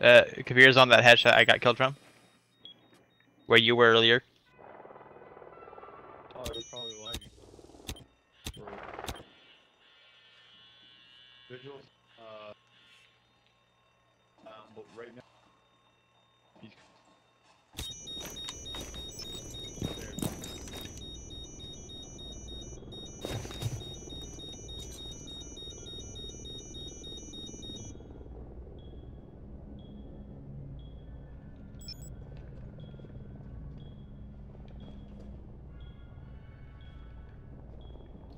Uh, Caveira's on that headshot I got killed from. Where you were earlier. Oh, it was probably lagging. Uh, um, but right now,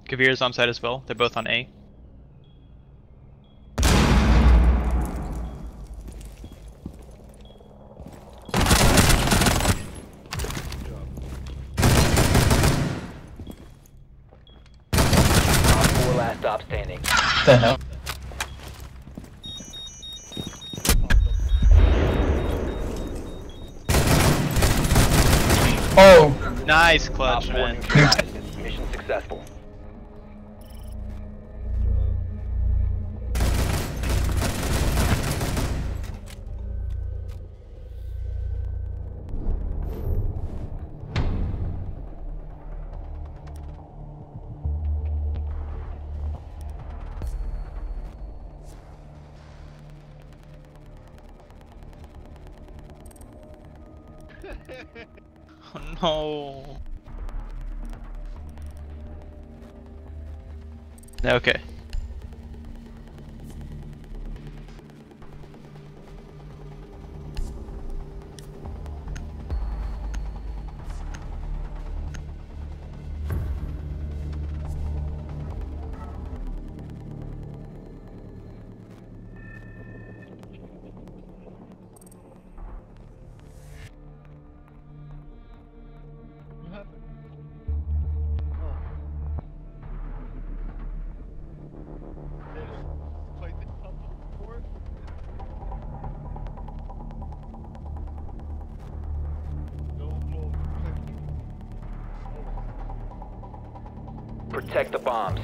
Caveira's on site as well. They're both on A. Last stop standing. the hell? Oh, Nice clutch, man. Mission successful. Oh no. Okay. Protect the bombs.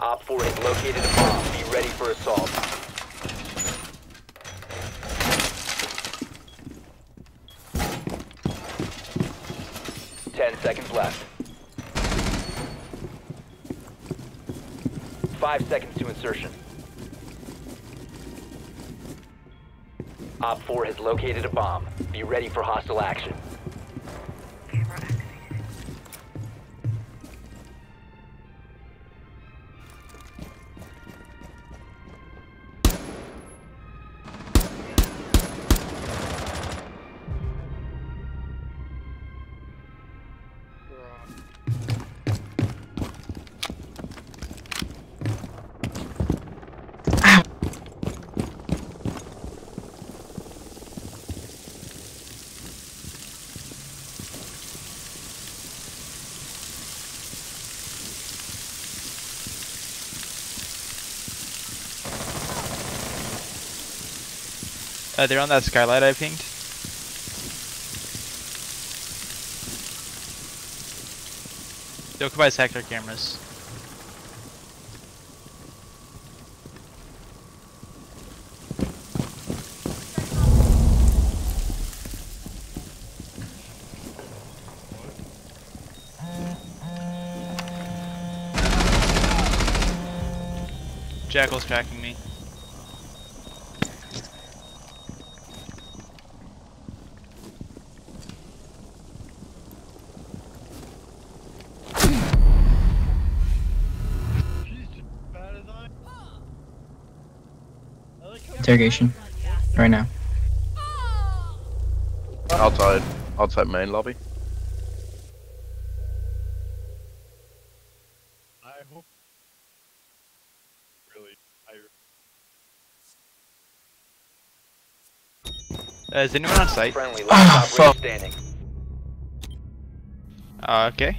Op 4 has located a bomb. Be ready for assault. Ten seconds left. Five seconds to insertion. Op 4 has located a bomb. Be ready for hostile action. Uh, they're on that skylight I pinged. They occupy sector cameras. Jackal's tracking me. She's just as bad as I. I like how interrogation. Right now. Outside, outside main lobby. I hope. Really, I. Uh, is anyone on site? Friendly Ah, fuck. standing. Uh, okay.